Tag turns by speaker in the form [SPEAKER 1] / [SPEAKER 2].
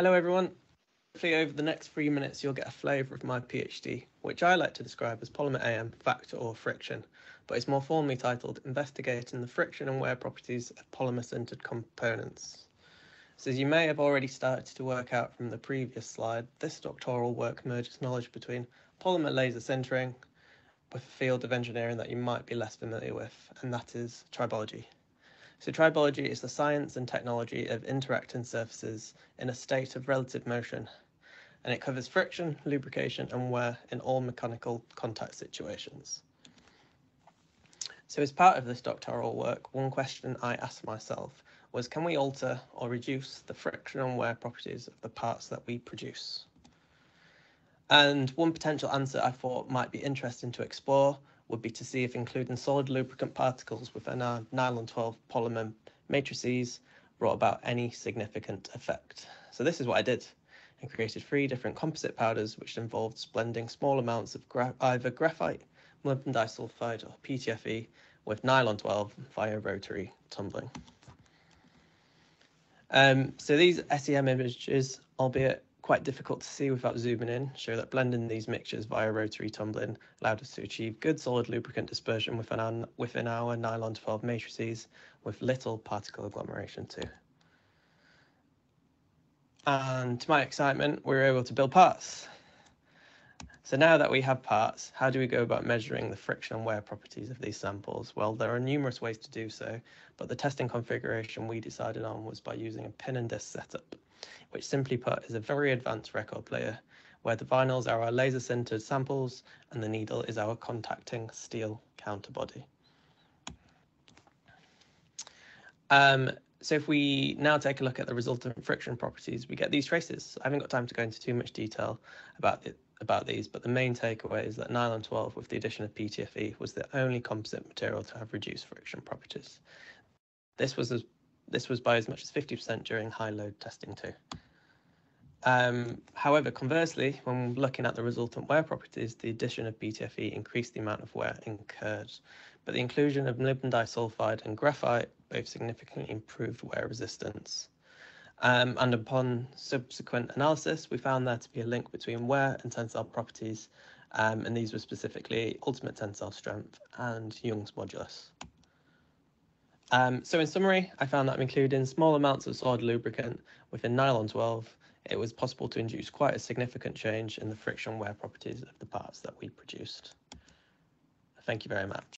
[SPEAKER 1] Hello everyone. Hopefully over the next three minutes you'll get a flavour of my PhD, which I like to describe as polymer AM, factor or friction, but it's more formally titled Investigating the Friction and Wear Properties of Polymer Sintered Components. So as you may have already started to work out from the previous slide, this doctoral work merges knowledge between polymer laser sintering with a field of engineering that you might be less familiar with, and that is tribology. So tribology is the science and technology of interacting surfaces in a state of relative motion, and it covers friction, lubrication, and wear in all mechanical contact situations. So as part of this doctoral work, one question I asked myself was can we alter or reduce the friction and wear properties of the parts that we produce? And one potential answer I thought might be interesting to explore would be to see if including solid lubricant particles within our nylon 12 polymer matrices brought about any significant effect. So this is what I did and created three different composite powders which involved blending small amounts of gra either graphite, molybdenum disulfide or PTFE with nylon 12 via rotary tumbling. Um, so these SEM images, albeit quite difficult to see without zooming in, show that blending these mixtures via rotary tumbling allowed us to achieve good solid lubricant dispersion within our, within our nylon 12 matrices with little particle agglomeration too. And to my excitement, we were able to build parts. So now that we have parts, how do we go about measuring the friction and wear properties of these samples? Well, there are numerous ways to do so, but the testing configuration we decided on was by using a pin and disc setup which simply put is a very advanced record player where the vinyls are our laser sintered samples and the needle is our contacting steel counterbody. Um, so if we now take a look at the resultant friction properties, we get these traces. I haven't got time to go into too much detail about the, about these, but the main takeaway is that nylon 12 with the addition of PTFE was the only composite material to have reduced friction properties. This was as this was by as much as 50% during high load testing too. Um, however, conversely, when looking at the resultant wear properties, the addition of PTFE increased the amount of wear incurred, but the inclusion of molybdenum disulfide and graphite both significantly improved wear resistance. Um, and upon subsequent analysis, we found there to be a link between wear and tensile properties, um, and these were specifically ultimate tensile strength and Young's modulus. Um, so in summary, I found that including small amounts of solid lubricant within nylon 12, it was possible to induce quite a significant change in the friction wear properties of the parts that we produced. Thank you very much.